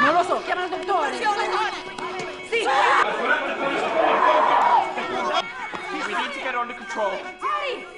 Non lo so, chiama il dottore! Sì! We need to get under control. Daddy!